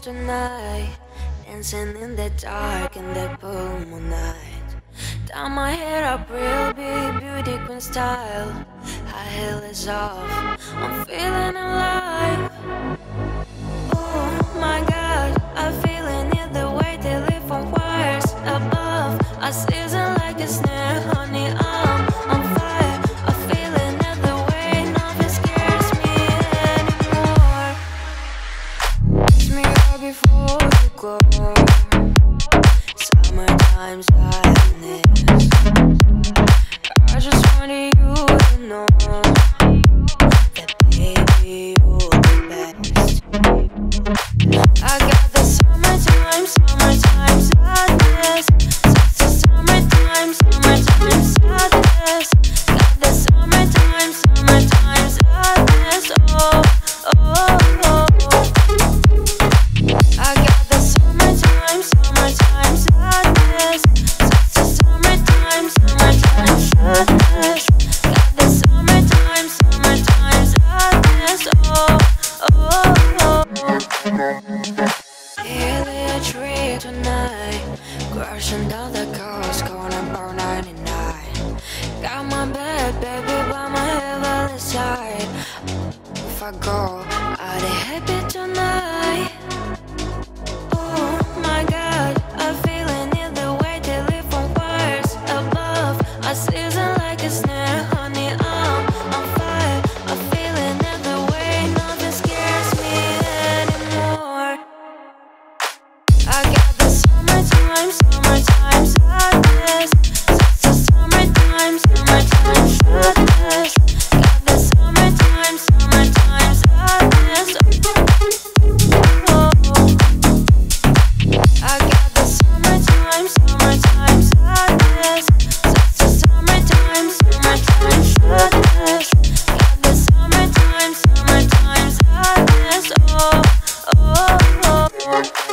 dancing tonight. Dancing in the dark in the full moonlight. Down my hair up real big beauty queen style. High heel is off. I'm feeling alive. Oh my god, I'm feeling it the way they live on wires above. I season like a snare, before you go. Sadness. I just wanted you to know that baby you're the best. I got the summertime, summertime sadness. It's the summertime, summertime sadness. Crashing down the coast, corner bar 99. Got my bed, baby, by my heavenly side. If I go, I'd happy tonight.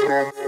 Thank you.